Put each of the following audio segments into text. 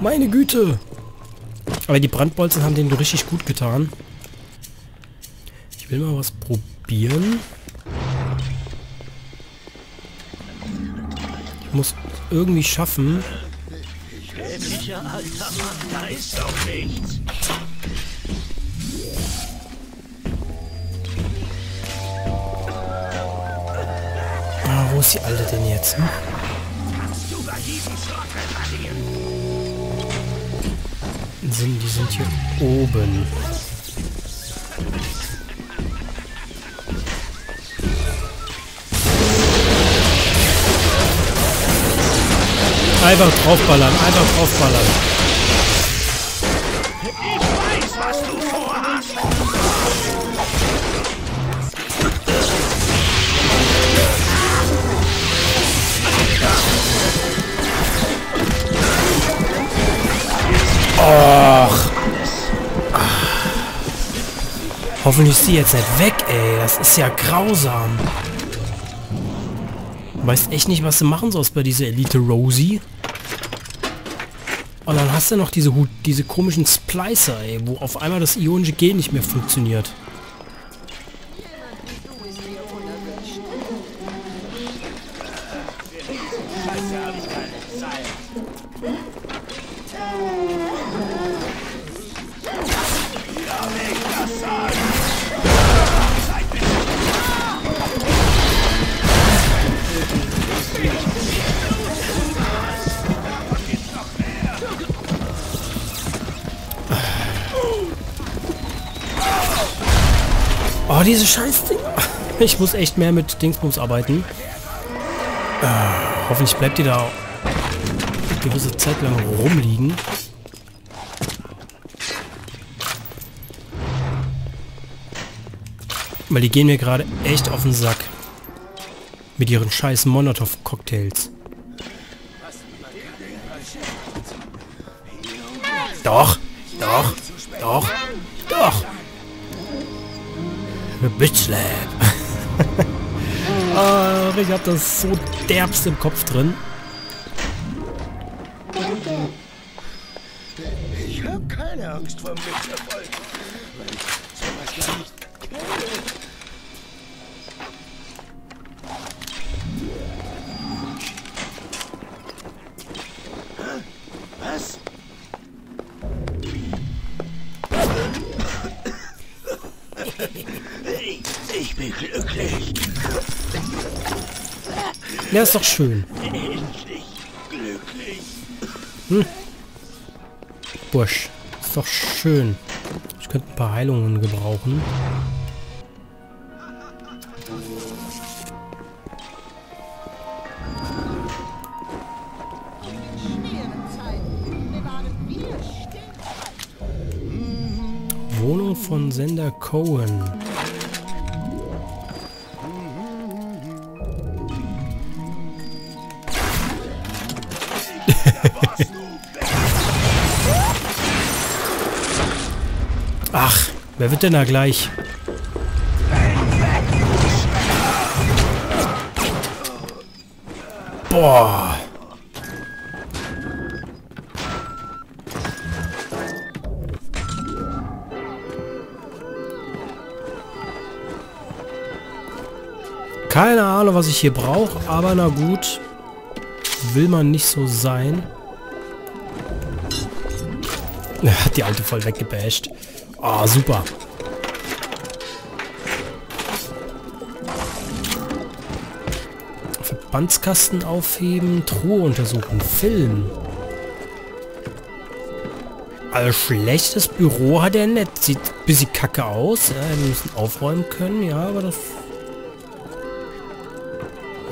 Meine Güte. Aber die Brandbolzen haben den richtig gut getan. Ich will mal was probieren. Ich muss irgendwie schaffen. Ah, wo ist die Alte denn jetzt? Hm? Sind, die sind hier oben. Einfach draufballern, einfach draufballern. Och. Hoffentlich ist die jetzt nicht weg, ey. Das ist ja grausam. Du weißt echt nicht, was du machen sollst bei dieser Elite Rosie. Und dann hast du noch diese, diese komischen Splicer, ey, wo auf einmal das ionische Gen nicht mehr funktioniert. Oh, diese Scheißdinger. Ich muss echt mehr mit Dingsbums arbeiten. Äh, hoffentlich bleibt die da eine gewisse Zeit lang rumliegen. Weil die gehen mir gerade echt auf den Sack. Mit ihren scheiß Monotov-Cocktails. Doch, doch, doch, doch. Bitch Slap. Ach, ich hab das so derbst im Kopf drin. Bin glücklich. Ja, ist doch schön. Endlich glücklich. Bursch. Ist doch schön. Ich könnte ein paar Heilungen gebrauchen. Wohnung von Sender Cohen. Wer wird denn da gleich? Boah. Keine Ahnung, was ich hier brauche, aber na gut. Will man nicht so sein. Hat die alte voll weggebasht. Ah, super. Verbandskasten aufheben, Truhe untersuchen, Film. Also schlechtes Büro hat er nicht. Sieht ein bisschen kacke aus. Ja, wir müssen aufräumen können, ja, aber das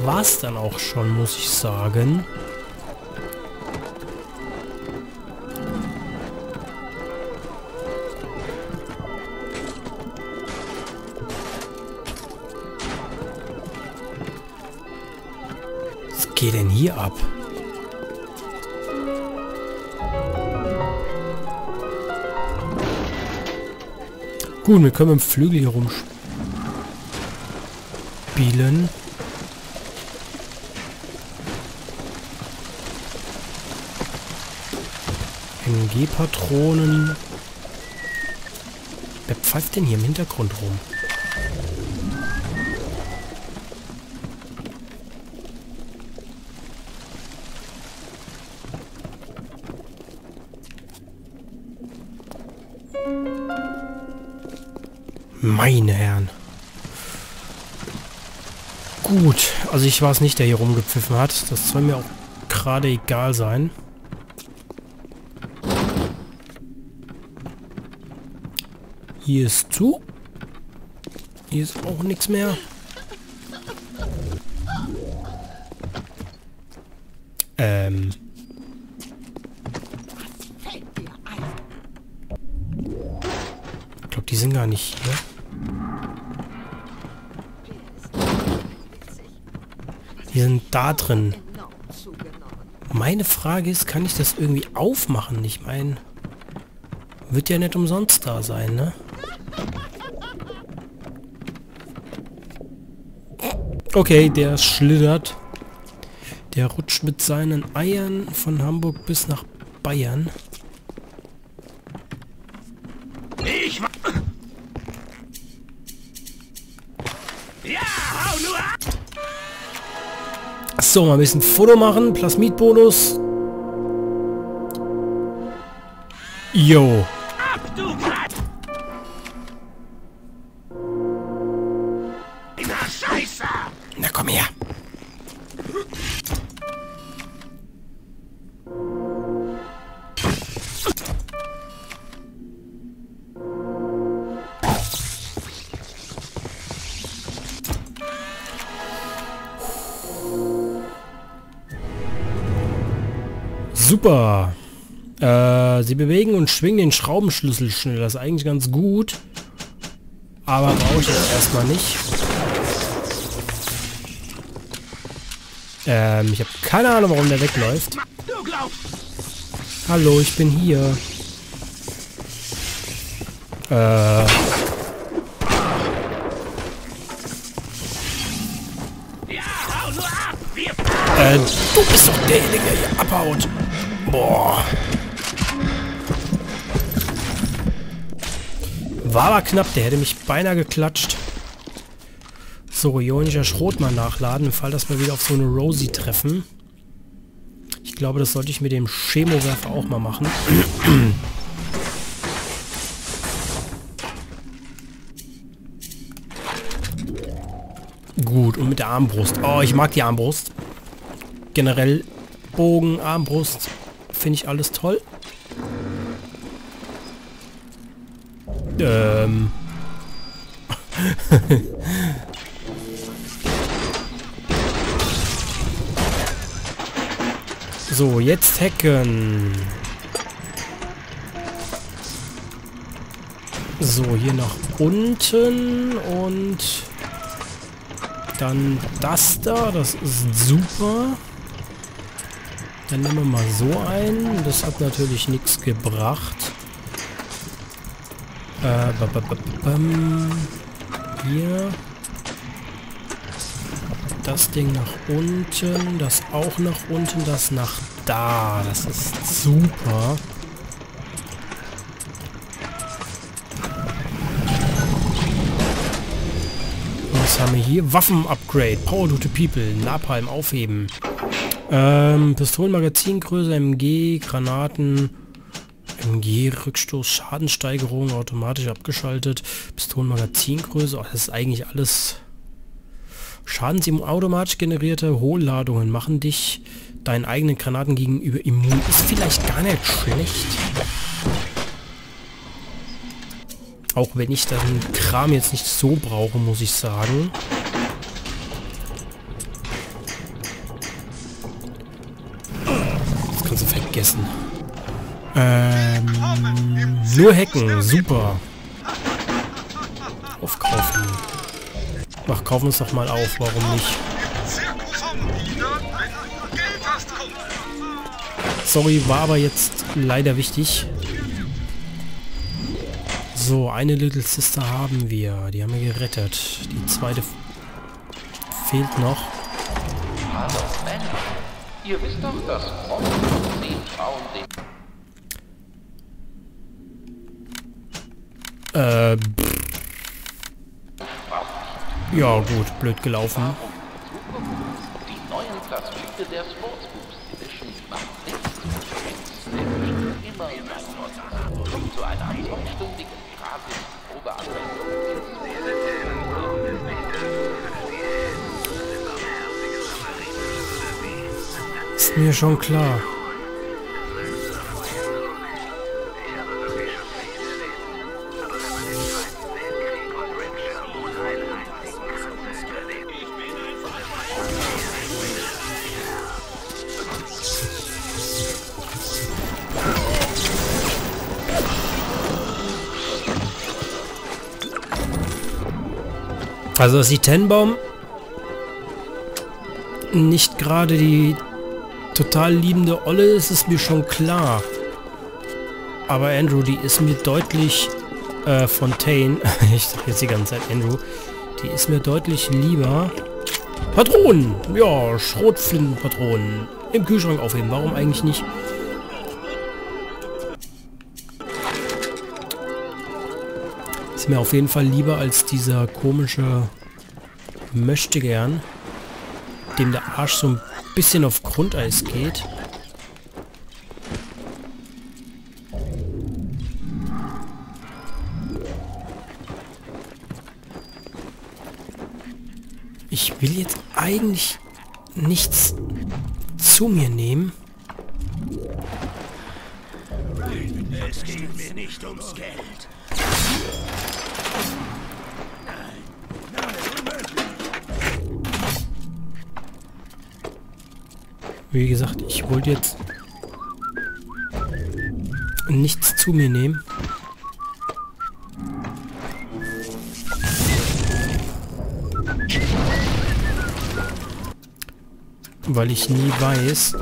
war's dann auch schon, muss ich sagen. Geht denn hier ab? Gut, wir können mit dem Flügel hier rumspielen. MG-Patronen. Wer pfeift denn hier im Hintergrund rum? Meine Herren. Gut, also ich war es nicht, der hier rumgepfiffen hat. Das soll mir auch gerade egal sein. Hier ist zu. Hier ist auch nichts mehr. Ähm. Ich glaube, die sind gar nicht hier. Die sind da drin. Meine Frage ist, kann ich das irgendwie aufmachen? Ich meine, wird ja nicht umsonst da sein, ne? Okay, der schlittert. Der rutscht mit seinen Eiern von Hamburg bis nach Bayern. So, mal ein bisschen Foto machen. Plasmidbonus. Jo. Super. Äh, sie bewegen und schwingen den Schraubenschlüssel schnell. Das ist eigentlich ganz gut. Aber brauche ich jetzt erstmal nicht. Ähm, ich habe keine Ahnung, warum der wegläuft. Hallo, ich bin hier. Äh, äh, du bist doch derjenige, der hier abhaut. Boah. War aber knapp, der hätte mich beinahe geklatscht. So, ionischer Schrot mal nachladen, im Fall, dass wir wieder auf so eine Rosie treffen. Ich glaube, das sollte ich mit dem Chemowerfer auch mal machen. Gut, und mit der Armbrust. Oh, ich mag die Armbrust. Generell Bogen, Armbrust, finde ich alles toll. Ähm. so, jetzt hacken. So, hier nach unten und dann das da, das ist super. Dann nehmen wir mal so ein. Das hat natürlich nichts gebracht. Äh, ba, ba, ba. Hier. Das Ding nach unten. Das auch nach unten. Das nach da. Das ist super. Was haben wir hier? Waffen-Upgrade. Power to the People. Napalm aufheben. Ähm, Pistolenmagazingröße, MG, Granaten, MG, Rückstoß, Schadensteigerung, automatisch abgeschaltet. Pistolenmagazingröße, oh, das ist eigentlich alles... Schadensimmun automatisch generierte Hohlladungen machen dich deinen eigenen Granaten gegenüber immun. Ist vielleicht gar nicht schlecht. Auch wenn ich den Kram jetzt nicht so brauche, muss ich sagen. Vergessen. Ähm, nur hacken, super. Aufkaufen. Ach, kaufen wir es doch mal auf, warum nicht? Sorry, war aber jetzt leider wichtig. So, eine Little Sister haben wir. Die haben wir gerettet. Die zweite fehlt noch. Hallo Männer, ihr wisst doch, dass Schauen Sie. Äh. Ja, gut, blöd gelaufen. Die neuen Prospekte der Sportsbooks Edition machen immer um zu einer vollständigen gratis Probeanwendung Ist mir schon klar. Also, dass die Tenbaum nicht gerade die total liebende Olle ist, ist mir schon klar. Aber Andrew, die ist mir deutlich äh, Fontaine, ich sag jetzt die ganze Zeit Andrew, die ist mir deutlich lieber. Patronen! Ja, Schrotflintenpatronen. Im Kühlschrank aufheben. Warum eigentlich nicht? Ist mir auf jeden Fall lieber als dieser komische Möchtegern, dem der Arsch so ein bisschen auf Grundeis geht. Ich will jetzt eigentlich nichts zu mir nehmen. Es geht mir nicht ums Geld. Wie gesagt, ich wollte jetzt nichts zu mir nehmen. Weil ich nie weiß,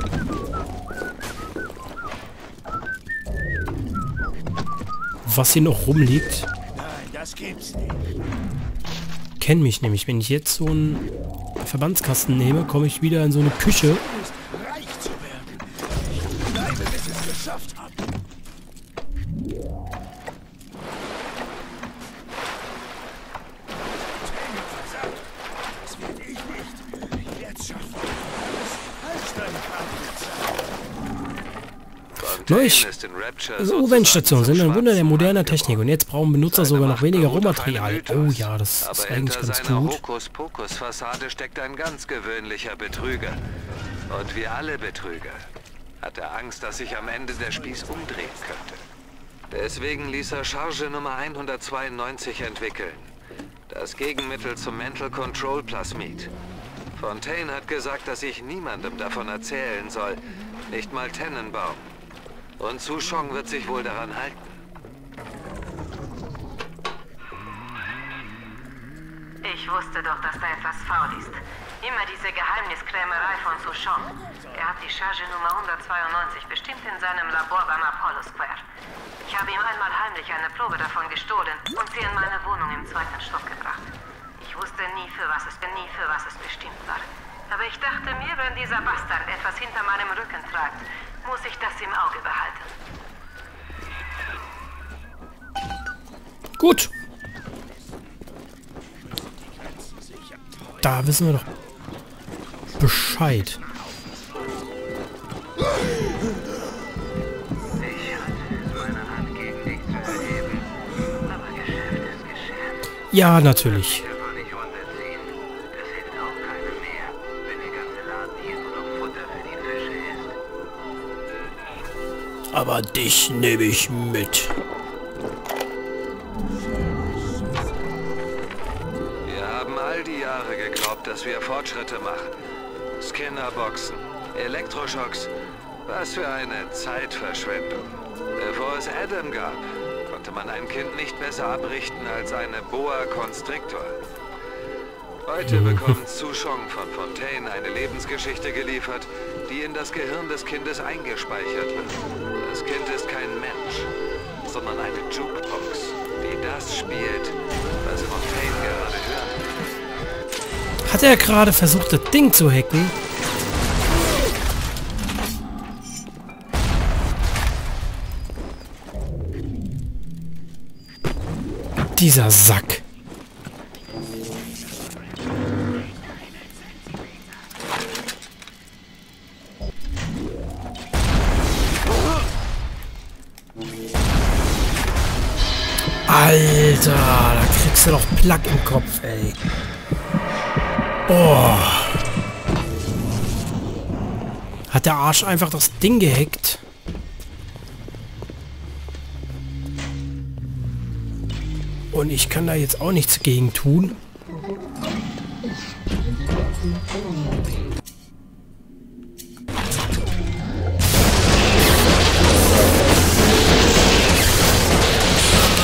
was hier noch rumliegt. Nein, das gibt's nicht. Kenn mich nämlich. Wenn ich jetzt so einen Verbandskasten nehme, komme ich wieder in so eine Küche. Also sozusagen U-Wend-Stationen sind ein Wunder der modernen Technik und jetzt brauchen Benutzer sogar noch weniger Rohmaterial. Oh ja, das ist eigentlich ganz gut. Hokuspokus-Fassade steckt ein ganz gewöhnlicher Betrüger. Und wie alle Betrüger hat er Angst, dass sich am Ende der Spieß umdrehen könnte. Deswegen ließ er Charge Nummer 192 entwickeln. Das Gegenmittel zum Mental Control Plasmid. Fontaine hat gesagt, dass ich niemandem davon erzählen soll. Nicht mal Tennenbaum. Und Zuchong wird sich wohl daran halten. Ich wusste doch, dass da etwas faul ist. Immer diese Geheimniskrämerei von Souchon. Er hat die Charge Nummer 192 bestimmt in seinem Labor beim Apollo Square. Ich habe ihm einmal heimlich eine Probe davon gestohlen und sie in meine Wohnung im zweiten Stock gebracht. Ich wusste nie, für was es, nie für was es bestimmt war. Aber ich dachte mir, wenn dieser Bastard etwas hinter meinem Rücken tragt, muss ich das im Auge behalten. Gut. Da wissen wir doch Bescheid. Ja, natürlich. Aber dich nehme ich mit. Wir haben all die Jahre geglaubt, dass wir Fortschritte machen. Skinnerboxen, Elektroschocks. Was für eine Zeitverschwendung. Bevor es Adam gab, konnte man ein Kind nicht besser abrichten als eine Boa Constrictor. Heute bekommt Zuchong von Fontaine eine Lebensgeschichte geliefert, die in das Gehirn des Kindes eingespeichert wird. Das Kind ist kein Mensch, sondern eine Jukebox, die das spielt, was Fontaine gerade hört. Hat er gerade versucht, das Ding zu hacken? Dieser Sack. Alter, da kriegst du doch Plack im Kopf, ey. Boah. Hat der Arsch einfach das Ding gehackt? Und ich kann da jetzt auch nichts gegen tun.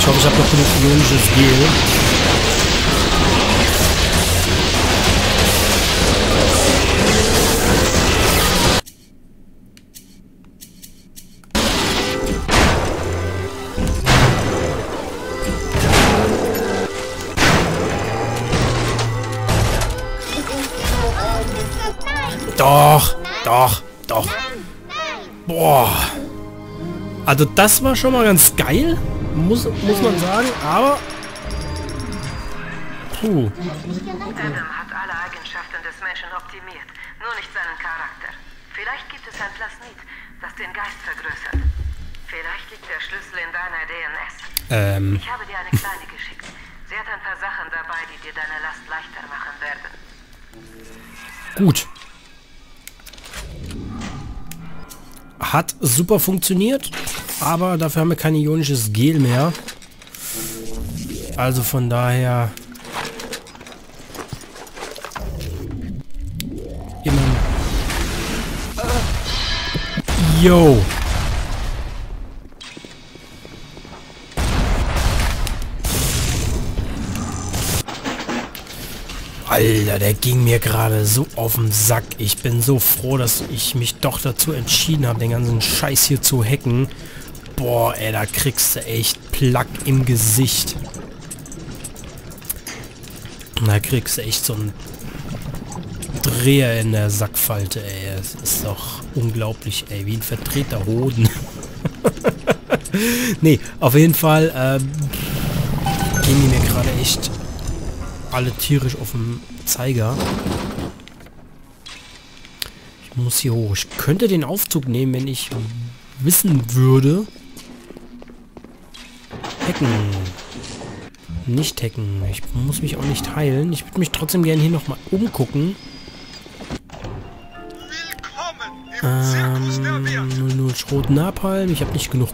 Ich hoffe, ich habe Also das war schon mal ganz geil, muss, muss man sagen, aber... Puh. Adam hat alle Eigenschaften des Menschen optimiert, nur nicht seinen Charakter. Vielleicht gibt es ein Plasmid, das den Geist vergrößert. Vielleicht liegt der Schlüssel in deiner DNS. Ähm, Ich habe dir eine kleine geschickt. Sie hat ein paar Sachen dabei, die dir deine Last leichter machen werden. gut. Hat super funktioniert, aber dafür haben wir kein ionisches Gel mehr. Also von daher... Immer... Yo! Alter, der ging mir gerade so auf den Sack. Ich bin so froh, dass ich mich doch dazu entschieden habe, den ganzen Scheiß hier zu hacken. Boah, ey, da kriegst du echt Plack im Gesicht. Da kriegst du echt so einen Dreher in der Sackfalte, ey. Das ist doch unglaublich, ey. Wie ein verdrehter Hoden. nee, auf jeden Fall ähm, gehen die mir gerade echt alle tierisch auf dem Zeiger. Ich muss hier hoch. Ich könnte den Aufzug nehmen, wenn ich wissen würde. Hacken. Nicht hacken. Ich muss mich auch nicht heilen. Ich würde mich trotzdem gerne hier nochmal umgucken. Ähm, 00 Schrot Napalm. Ich habe nicht genug